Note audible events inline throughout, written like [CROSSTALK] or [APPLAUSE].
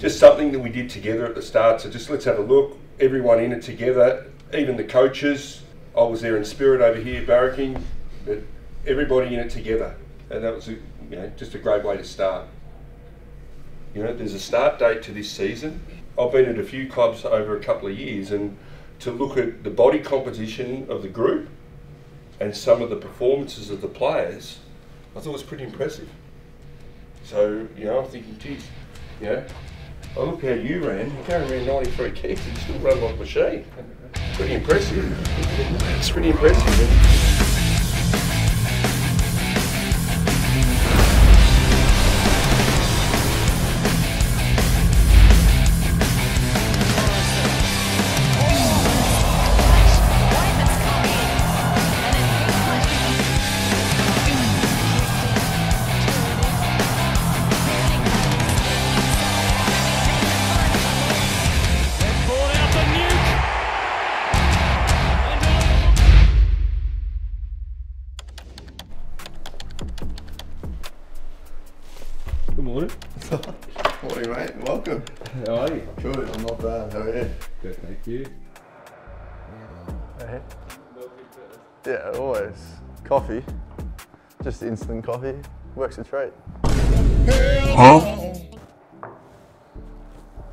just something that we did together at the start. So just let's have a look. Everyone in it together, even the coaches. I was there in spirit over here barracking, but everybody in it together, and that was a, you know just a great way to start. You know, there's a start date to this season. I've been at a few clubs over a couple of years, and to look at the body composition of the group and some of the performances of the players, I thought it was pretty impressive. So, you know, I'm thinking, geez, you know, I look how you ran. You carried around 93 kicks and you still run like a machine. Pretty impressive. It's pretty impressive. Coffee. Just instant coffee. Works a treat.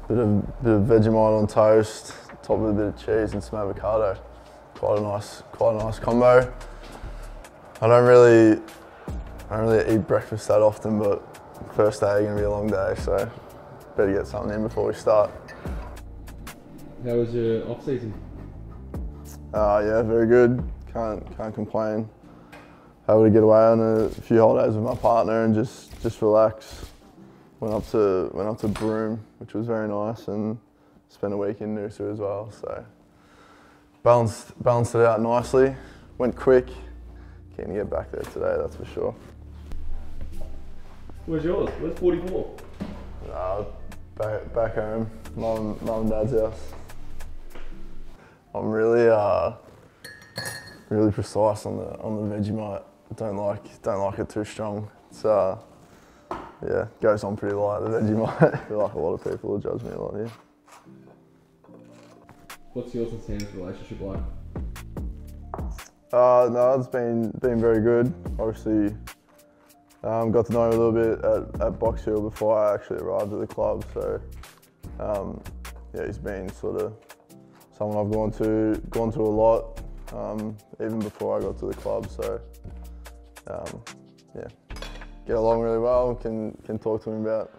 Bit of bit of Vegemite on toast, top with a bit of cheese and some avocado. Quite a nice, quite a nice combo. I don't really, I don't really eat breakfast that often, but first day gonna be a long day, so better get something in before we start. How was your off season? Uh, yeah, very good. Can't can't complain. Able to get away on a few holidays with my partner and just just relax. Went up to went up to Broome, which was very nice, and spent a week in Noosa as well. So balanced balanced it out nicely. Went quick. Keen to get back there today, that's for sure. Where's yours? Where's 44? Uh, back, back home, mum, mum and dad's house. I'm really, uh, really precise on the on the Vegemite. Don't like don't like it too strong. It's uh, yeah, goes on pretty light. The Vegemite. [LAUGHS] I feel like a lot of people will judge me a lot here. What's yours and Sam's relationship like? Uh, no, it's been been very good. Obviously, um, got to know him a little bit at, at Box Hill before I actually arrived at the club. So, um, yeah, he's been sort of someone I've gone to gone to a lot, um, even before I got to the club. So, um, yeah, get along really well. Can can talk to him about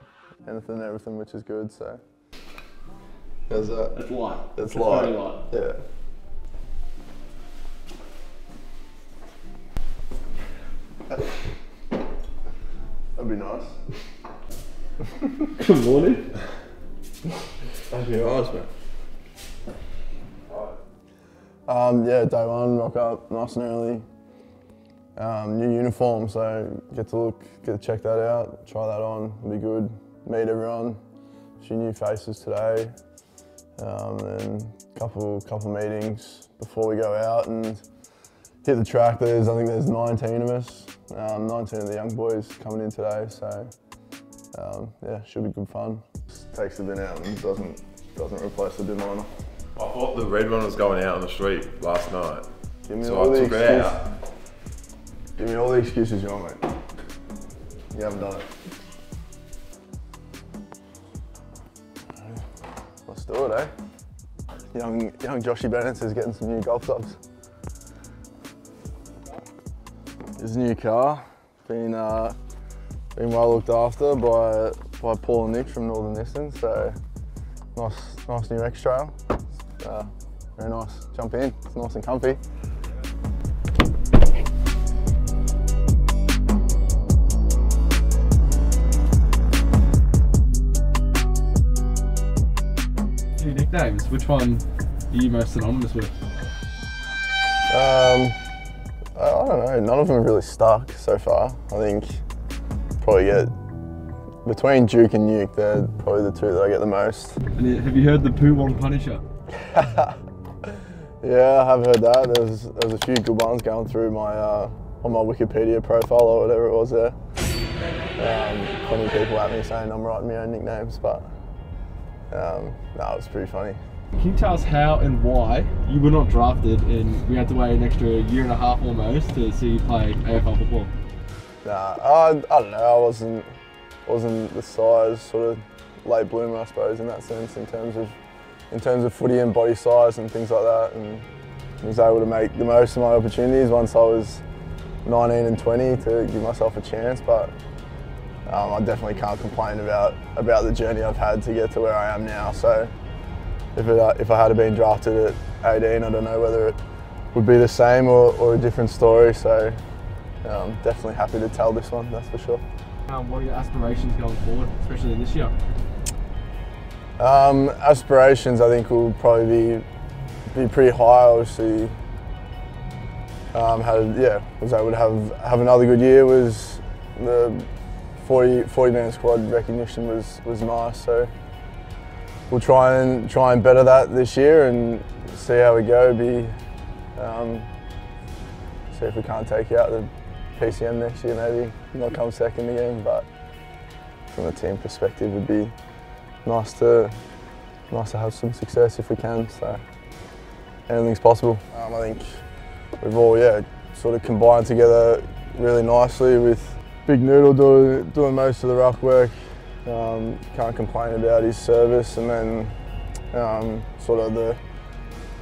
anything and everything, which is good. So, how's that? It's light. It's very light. light. Yeah. That'd be nice. Good morning. That'd be nice, man. Um, yeah, day one, rock up nice and early. Um, new uniform, so get to look, get to check that out, try that on, be good. Meet everyone, a few new faces today, um, and a couple couple meetings before we go out and hit the track. There's I think there's 19 of us, um, 19 of the young boys coming in today, so um, yeah, should be good fun. Takes the bin out and doesn't doesn't replace the bin liner. I thought the red one was going out on the street last night. Give me So all I the took it out. Give me all the excuses you want, mate. You haven't done it. Let's do it, eh? Young young Joshy Bennett is getting some new golf clubs. His new car, been uh, been well looked after by by Paul and Nick from Northern Distance. So nice nice new X Trail. Uh, very nice. Jump in. It's nice and comfy. Nicknames. Which one are you most synonymous with? Um, I, don't know. None of them really stuck so far. I think probably get between Duke and Nuke. They're probably the two that I get the most. And have you heard the Poowong Punisher? [LAUGHS] Yeah, I have heard that. There's there's a few good ones going through my uh, on my Wikipedia profile or whatever it was there. Um, plenty of people at me saying I'm writing my own nicknames, but Um, no, it was pretty funny. Can you tell us how and why you were not drafted and we had to wait an extra year and a half almost to see you play AFL football? Nah, I, I don't know. I wasn't wasn't the size sort of late bloomer, I suppose, in that sense, in terms of in terms of footy and body size and things like that. And was able to make the most of my opportunities once I was 19 and 20 to give myself a chance. But um, I definitely can't complain about about the journey I've had to get to where I am now. So if it, uh, if I had been drafted at 18, I don't know whether it would be the same or, or a different story. So um, definitely happy to tell this one, that's for sure. Um, what are your aspirations going forward, especially this year? Um, aspirations, I think, will probably be be pretty high. Obviously, um, had yeah, was able to have have another good year. Was the 40, 40 man squad recognition was was nice. So we'll try and try and better that this year and see how we go. Be um, see if we can't take out the PCM next year, maybe not come second again. But from a team perspective, it'd be nice to nice to have some success if we can. So anything's possible. Um, I think we've all yeah sort of combined together really nicely with Big Noodle doing doing most of the ruck work. Um, can't complain about his service, and then um, sort of the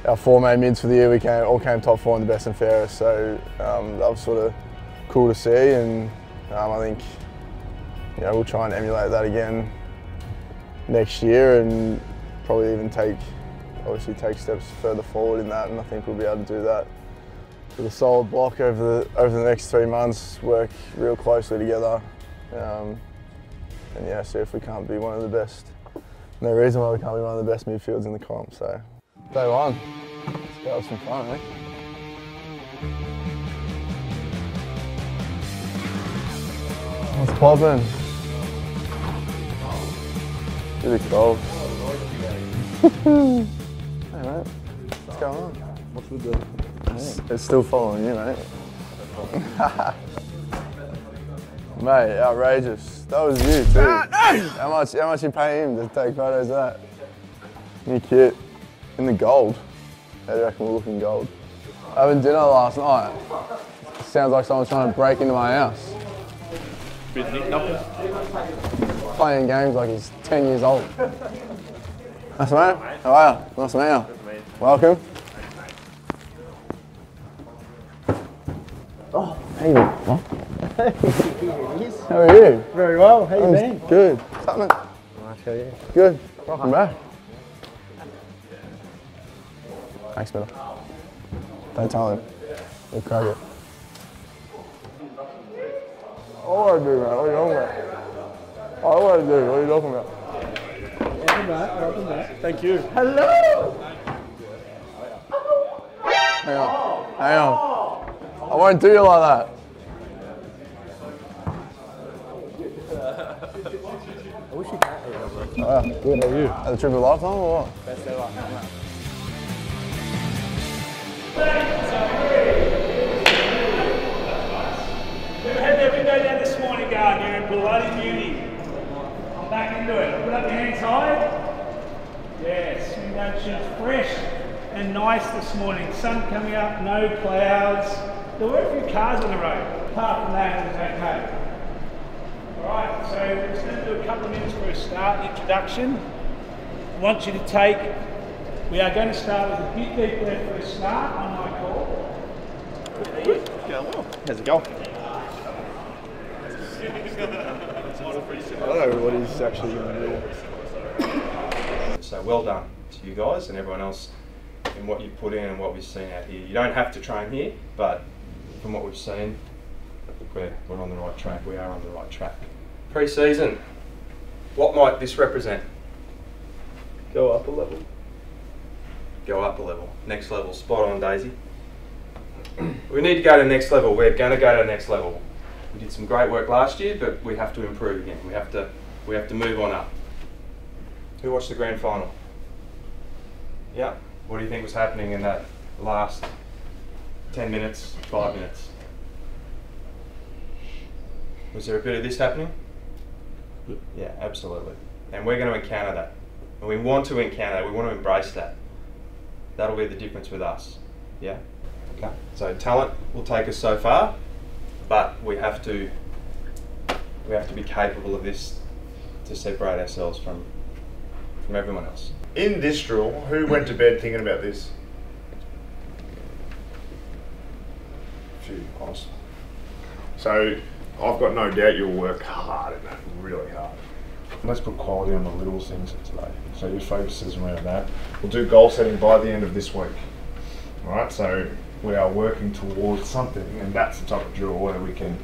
our four main mids for the year we came all came top four in the best and fairest. So um, that was sort of cool to see, and um, I think know we'll try and emulate that again next year, and probably even take obviously take steps further forward in that, and I think we'll be able to do that with a solid block over the over the next three months. Work real closely together, um, and yeah, see if we can't be one of the best. No reason why we can't be one of the best midfields in the comp. So day one, let's go have some fun, eh? What's poppin'? Really cold. hey mate, what's going on? What's with the? It's, it's still following you, mate. [LAUGHS] mate, outrageous. That was you too. How much? How much you pay him to take photos of that? New kit in the gold. How do you reckon we're looking gold? Having dinner last night. Sounds like someone's trying to break into my house. Playing games like he's 10 years old. Nice man. How are you? Nice man. Welcome. Oh, hey. What? How are you? Very well. How you been? Good. What's happening? Nice, how are you? Good. Welcome back. Thanks, Bill. Don't tell him. We'll crack it. What do I do, man? What are you talking about? Oh, what do I do? What are you talking about? Welcome back. Welcome back. Thank you. Hello. Hang on. Hang on. I won't do you like that. I wish you can't hear bro. Oh, yeah. Good. How are you? At the trip of a lifetime or what? Best ever. We had their window down this morning going, you're in bloody beauty. I'm back into it. Put up your hands high. Yes, window shoes fresh and nice this morning. Sun coming up, no clouds. There were a few cars on the road. Apart from that, it was okay. Alright, so we're just going to do a couple of minutes for a start introduction. I want you to take, we are going to start with a bit deep breath for a start on my call. How's it going? I don't know what he's actually going to do. So well done to you guys and everyone else in what you've put in and what we've seen out here. You don't have to train here, but from what we've seen, we're, we're on the right track. We are on the right track. Pre-season, what might this represent? Go up a level. Go up a level, next level. Spot on, Daisy. [CLEARS THROAT] we need to go to the next level. We're going to go to the next level. We did some great work last year, but we have to improve again. We have to, we have to move on up. Who watched the grand final? Yeah. What do you think was happening in that last 10 minutes, 5 minutes? Was there a bit of this happening? Yeah, absolutely. And we're going to encounter that. And we want to encounter that, we want to embrace that. That'll be the difference with us. Yeah? Okay. So talent will take us so far, but we have to we have to be capable of this to separate ourselves from from everyone else. In this drill, who went to bed thinking about this? So I've got no doubt you'll work hard at that, really hard. Let's put quality on the little things today. So your focus is around that. We'll do goal setting by the end of this week. Alright, so we are working towards something and that's the type of drill where we can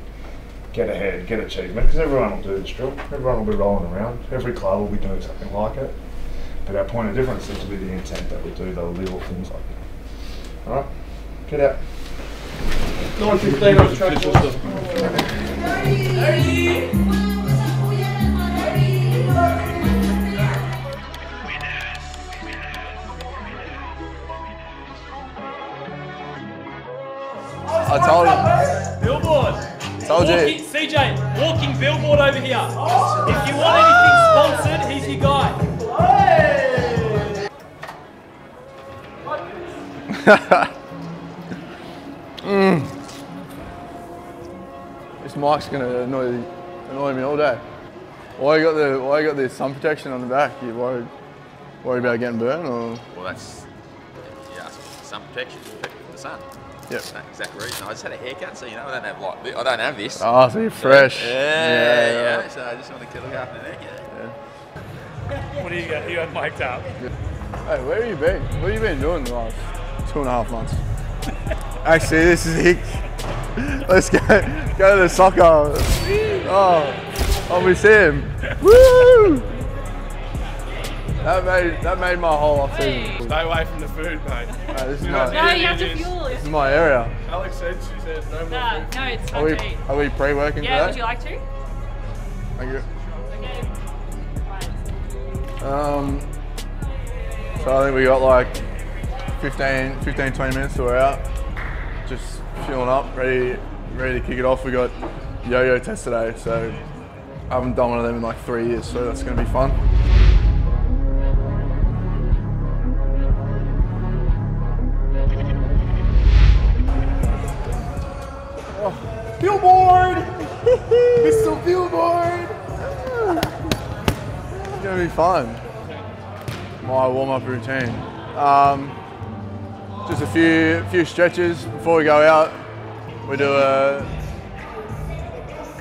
get ahead, get achievement, because everyone will do this drill. Everyone will be rolling around. Every club will be doing something like it. But our point of difference is to be the intent that we do the little things like that. Alright, get out. 9.15 on track. I told him. Billboard. Told you. CJ, walking billboard over here. If you want anything sponsored, he's your guy. [LAUGHS] This mic's gonna annoy, annoy me all day. Why you got the Why you got the sun protection on the back? You worried worried about getting burned or? Well, that's yeah, sun protection, protection from the sun. Yep. That's the exact reason. I just had a haircut, so you know I don't have like thi- I don't have this. Oh, so you're fresh. Yeah, Yeah, yeah. So I just want to look after the neck. Yeah. What do you got? You got mic'd up. Hey, where have you been? What have you been doing the last two and a half months? [LAUGHS] Actually, this is hick. Let's go go to the soccer. Oh, oh, we see him. Woo! That made that made my whole off season. Stay away from the food, mate. Uh, this is No, my No, you have to fuel this it. is my area. Alex said she said no more No, food. no, it's Are fun we are we pre-working Yeah, would you like to? Thank you. Okay. Um, so I think we got like 15, 15 20 minutes till we're out. Just fueling up, ready, ready to kick it off. We got yo-yo test today, so I haven't done one of them in like three years, so that's going to be fun. Oh, Billboard! [LAUGHS] Mr. Billboard! It's gonna be fun. My warm-up routine. Um, just a few few stretches before we go out. We do a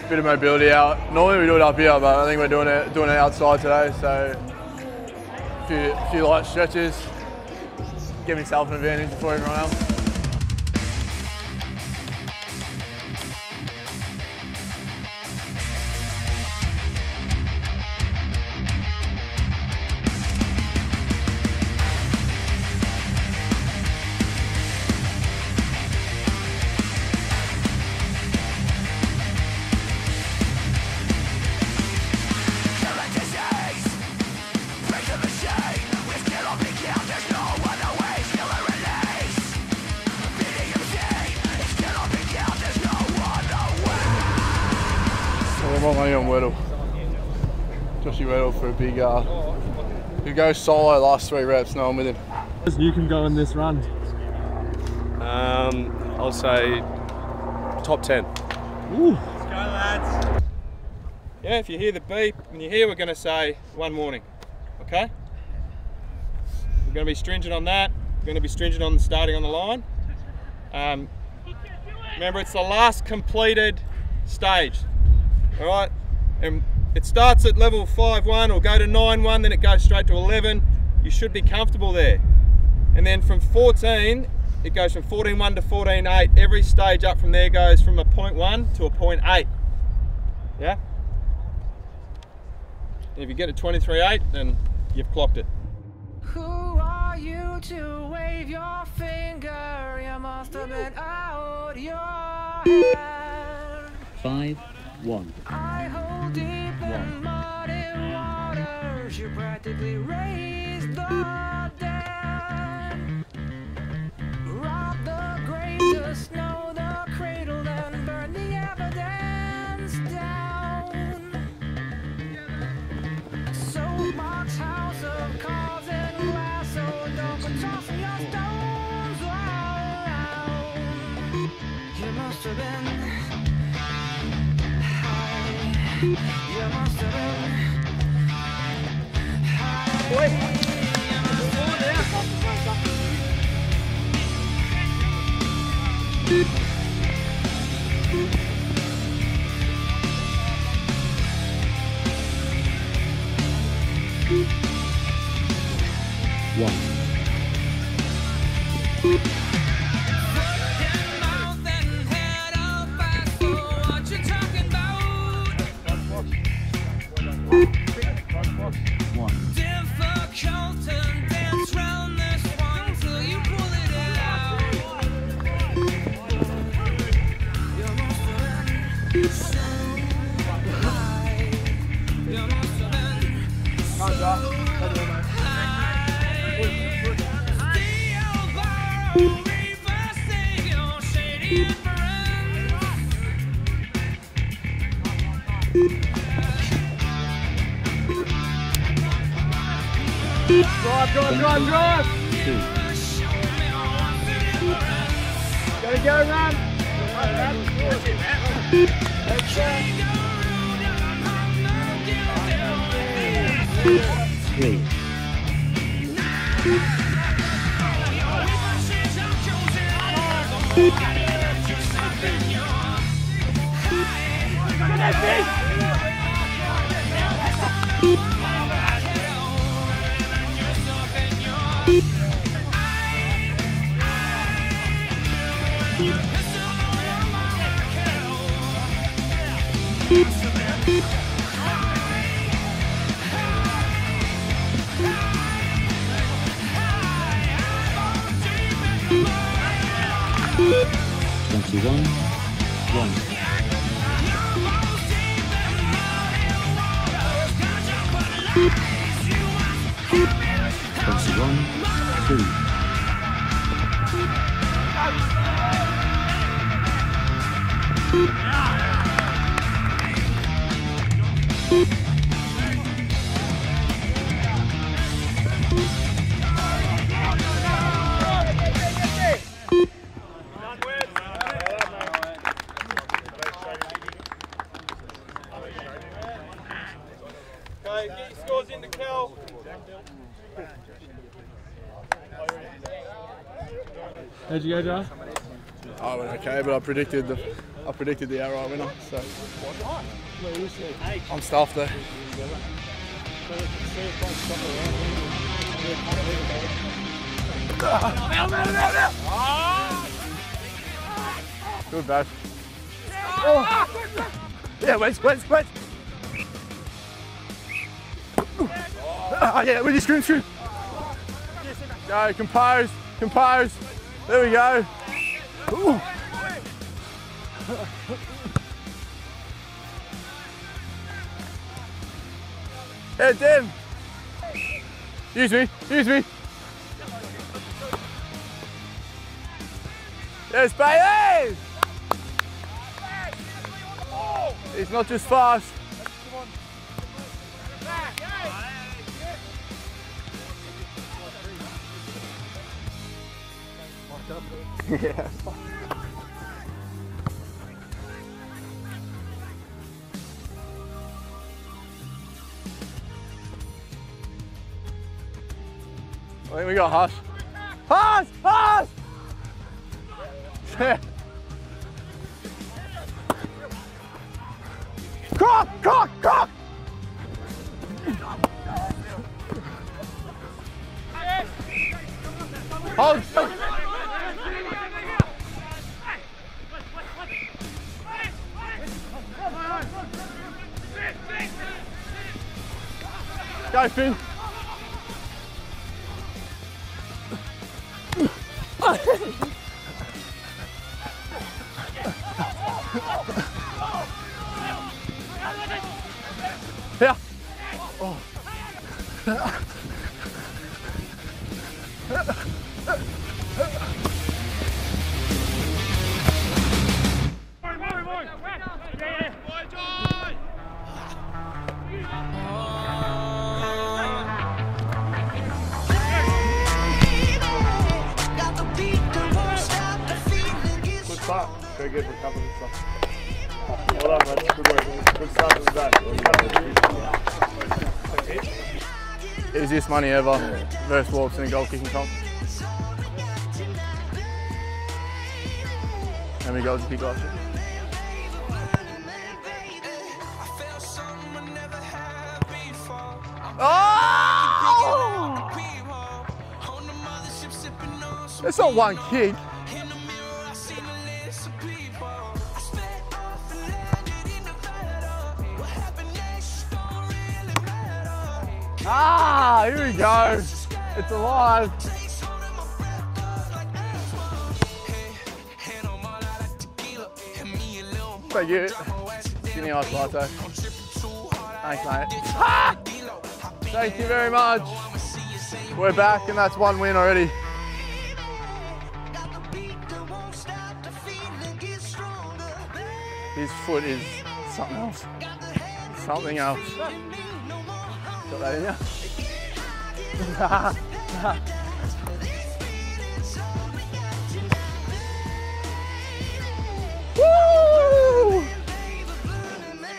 bit of mobility out. Normally we do it up here, but I think we're doing it doing it outside today. So a few few light stretches. Give myself an advantage before everyone else. Big, uh, who goes solo last three reps, no one with him. You can go in this run. Um, I'll say top 10. Yeah, if you hear the beep and you hear, we're going to say one warning, Okay? We're going to be stringent on that. We're going to be stringent on starting on the line. Um, remember, it's the last completed stage. All right? And it starts at level 5-1 or go to 9-1, then it goes straight to 11. You should be comfortable there. And then from 14, it goes from 14-1 to 14-8. Every stage up from there goes from a point 1 to a point 8. Yeah? And if you get a 23.8, then you've clocked it. Who are you to wave your finger? You must have been out your head. Five, one one. Waters, you practically raised the dead. Rob the grave to snow the cradle and burn the evidence down. Soapbox house of cards and lasso, don't put tossing your stones around. You must have been high. One. Twenty-one. Okay, get your scores Cal. How'd you go, Josh? I went okay, but I predicted the I predicted the outright winner. So I'm stuffed there. Good bad. Yeah, wait, wait, wait. Ah, yeah, with your screw, screw. Go, compose, compose. There we go. Ooh. [LAUGHS] Hey, Tim. Use me, use me. Yes, baby! He's not just fast. Yeah. [LAUGHS] I we got. Hush! Hush! Yeah. Cock! Cock! Cock! Ja. Oh. Money ever. Versus Worps in a goal kicking comp. How many goals did you kick last year? Oh! That's not one kick. Ah, here we go. It's alive. Thank you. Give me a ice latte. Thanks, mate. Thank you very much. We're back, and that's one win already. His foot is something else. Something else. Got that in you? Good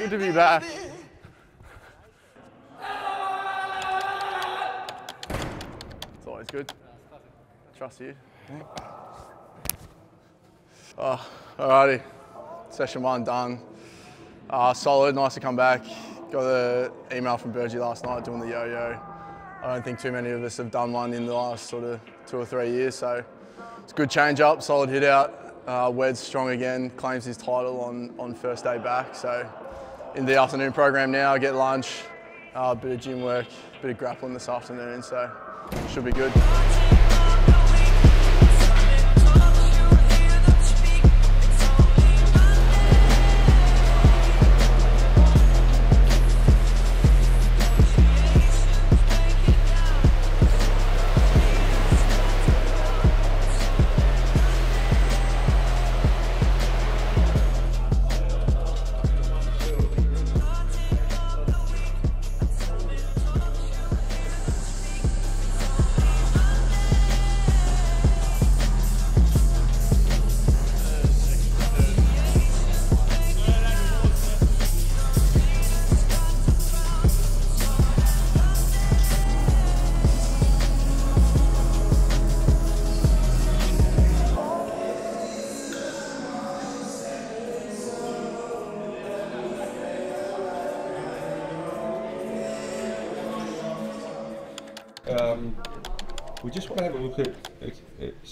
to be back. It's always good. Trust you. Oh, alrighty. Session one done. Uh, solid, nice to come back. Got the email from Burgie last night doing the yo-yo. I don't think too many of us have done one in the last sort of two or three years, so it's a good change up, solid hit out. Uh, Wed's strong again, claims his title on, on first day back. So in the afternoon program now, get lunch, a uh, bit of gym work, a bit of grappling this afternoon, so should be good.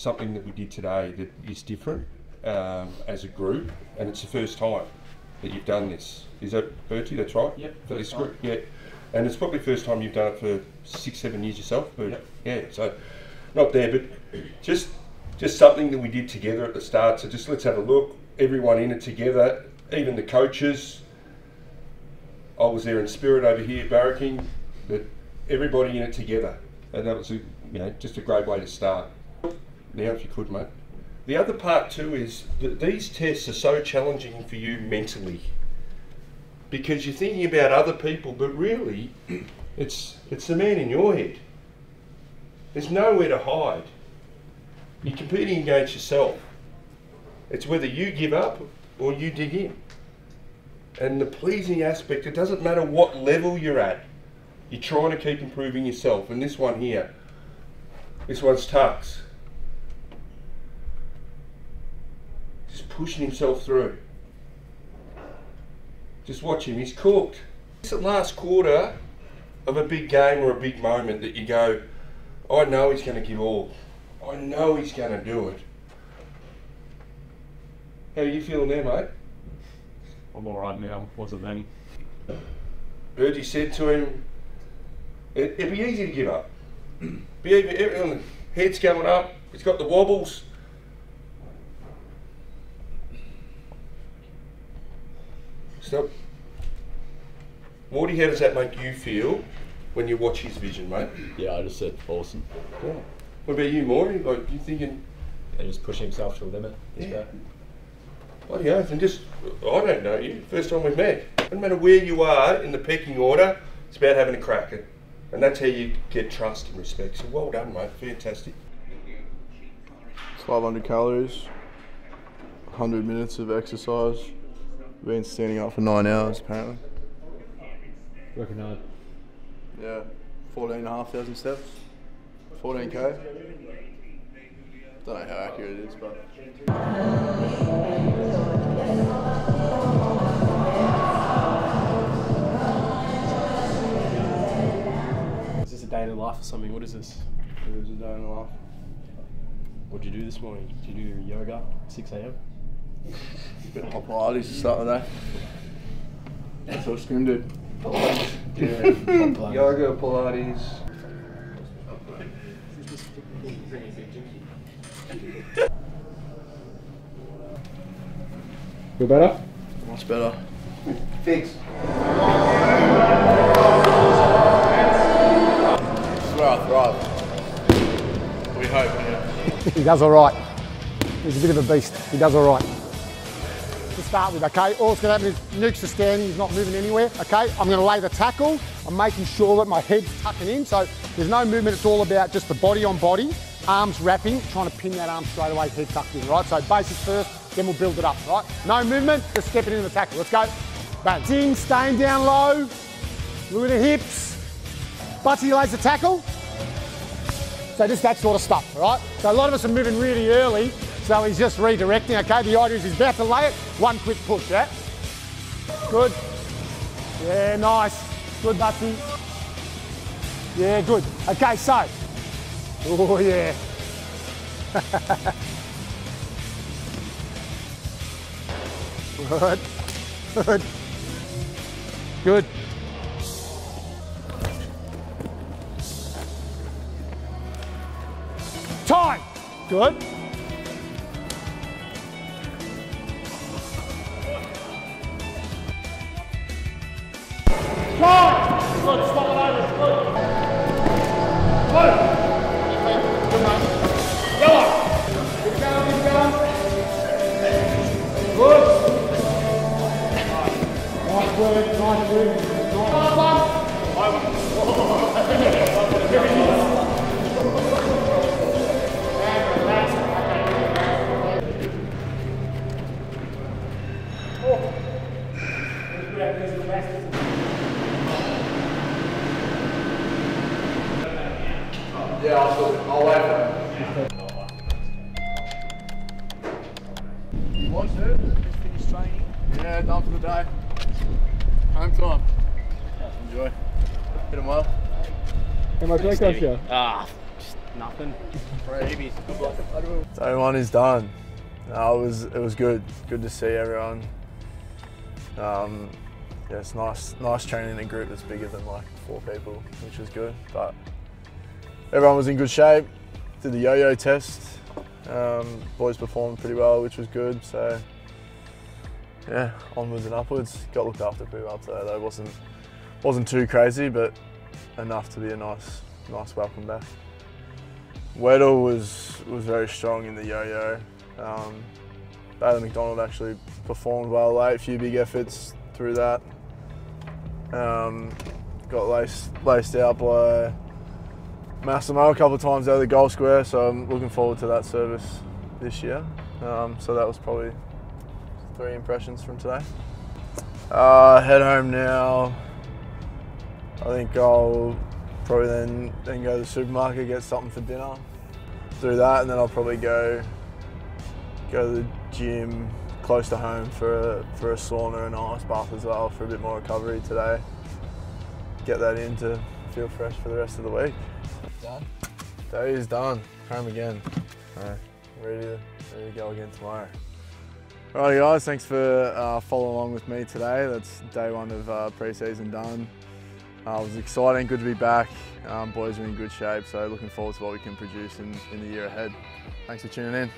Something that we did today that is different um, as a group, and it's the first time that you've done this. Is that Bertie? That's right. Yep, For this group, yeah. And it's probably the first time you've done it for six, seven years yourself. But Yep. yeah, so not there, but just just something that we did together at the start. So just let's have a look. Everyone in it together, even the coaches. I was there in spirit over here barracking, but everybody in it together, and that was a, you know just a great way to start. Now, if you could, mate. The other part too is that these tests are so challenging for you mentally because you're thinking about other people, but really, [CLEARS THROAT] it's it's the man in your head. There's nowhere to hide. You're competing against yourself. It's whether you give up or you dig in. And the pleasing aspect, it doesn't matter what level you're at, you're trying to keep improving yourself. And this one here, this one's Tux. Just pushing himself through. Just watch him, he's cooked. It's the last quarter of a big game or a big moment that you go, I know he's going to give all. I know he's going to do it. How are you feeling there, mate? I'm alright now, wasn't then. Bertie said to him, it, it'd be easy to give up. Be everything, head's going up, he's got the wobbles. Stop. Morty, how does that make you feel when you watch his vision, mate? Yeah, I just said awesome. Yeah. What about you, Morty? Like, you thinking, And just pushing himself to the limit. It's Yeah. great. bloody oath, and just, I don't know you, first time we've met. Doesn't matter where you are in the pecking order, it's about having a crack at And that's how you get trust and respect. So well done, mate. Fantastic. 1200 calories, 100 minutes of exercise, Been standing up for nine hours apparently. Working hard. Yeah, 14,500 steps. 14k. Don't know how accurate it is, but. Is this a day in the life or something? What is this? It is a day in the life. What did you do this morning? Did you do your yoga? 6 a.m. Bit of hot Pilates to start the day. That's what Scrim did. Yeah, Yoga, Pilates. Feel better? Much better. Fix. This is where I thrive. We hope, anyway. he does all right. He's a bit of a beast. He does all right. To start with, okay, all that's going to happen is Nuke's is standing, he's not moving anywhere, okay? I'm going to lay the tackle. I'm making sure that my head's tucking in, so there's no movement. It's all about just the body on body, arms wrapping, trying to pin that arm straight away, head tucked in, right? So basics first, then we'll build it up, right? No movement, just stepping into the tackle. Let's go. Bang. In, staying down low. Look at the hips. Butty lays the tackle. So just that sort of stuff, all right? So a lot of us are moving really early, so he's just redirecting, okay? The idea is he's about to lay it, one quick push, yeah? Good. Yeah, nice. Good, Butsy. Yeah, good. Okay, so. Oh, yeah. [LAUGHS] good. Good. Good. Time. Good. Nice work. Nice work. Nice one. Yeah, done for the day. Home time. Enjoy. Hit him well. How much weight cost you? Ah, just nothing. Babies. Good luck. Day one is done. No, it was it was good. Good to see everyone. Um, yeah, it's nice nice training in a group that's bigger than like four people, which was good. But everyone was in good shape. Did the yo-yo test. Um, boys performed pretty well, which was good. So yeah, onwards and upwards. Got looked after pretty well today though. wasn't wasn't too crazy, but enough to be a nice nice welcome back. Weddle was was very strong in the yo-yo. Um, Bailey Macdonald actually performed well late, a few big efforts through that. Um, got laced, laced out by Massimo a couple of times out of the goal square, so I'm looking forward to that service this year. Um, so that was probably three impressions from today. Uh, head home now. I think I'll probably then then go to the supermarket, get something for dinner, do that, and then I'll probably go go to the gym close to home for a, for a sauna and ice bath as well for a bit more recovery today. Get that in to feel fresh for the rest of the week. Done. Day is done. Home again. Alright, ready to ready to go again tomorrow. Alrighty guys, thanks for uh, following along with me today. That's day one of uh, pre-season done. Uh, it was exciting, good to be back. Um, boys are in good shape, so looking forward to what we can produce in, in the year ahead. Thanks for tuning in.